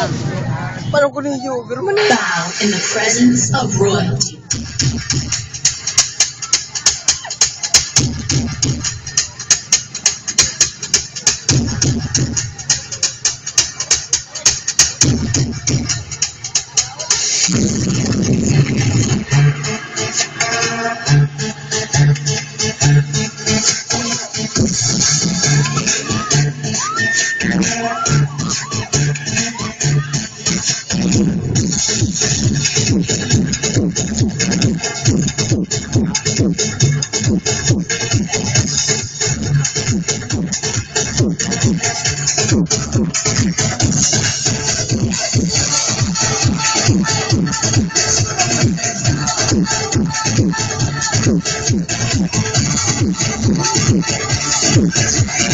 Pero man Bow in the presence of royalty.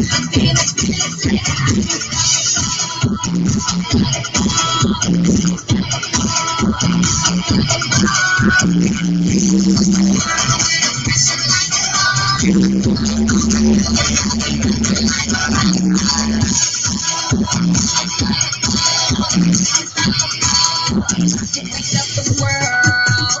Make up the world.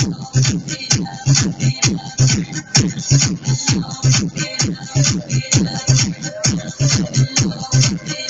Thank you.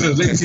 translate